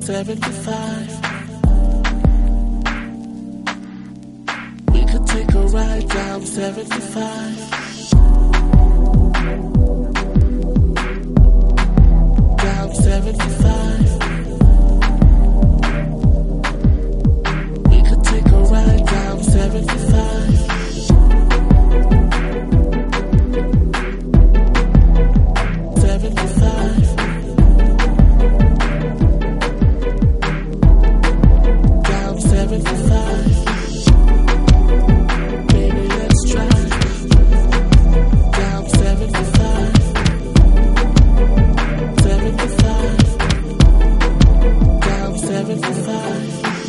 75. We could take a ride down 75. Down 75. Bye.